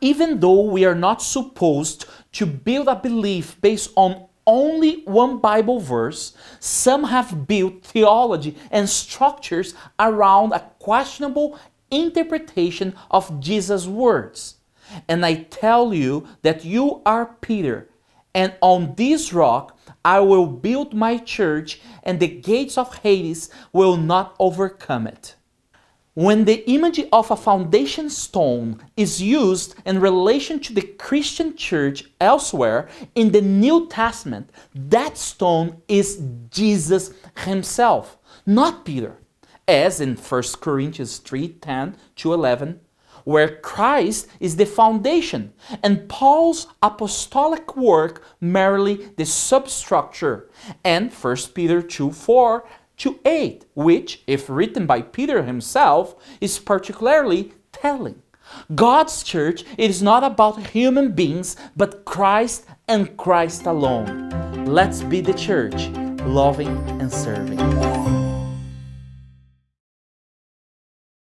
even though we are not supposed to build a belief based on only one Bible verse, some have built theology and structures around a questionable interpretation of Jesus' words. And I tell you that you are Peter, and on this rock I will build my church, and the gates of Hades will not overcome it. When the image of a foundation stone is used in relation to the Christian church elsewhere in the New Testament, that stone is Jesus himself, not Peter, as in 1 Corinthians 3 10 to 11, where Christ is the foundation and Paul's apostolic work merely the substructure, and 1 Peter 2 4 to 8, which, if written by Peter himself, is particularly telling. God's church is not about human beings, but Christ and Christ alone. Let's be the church, loving and serving.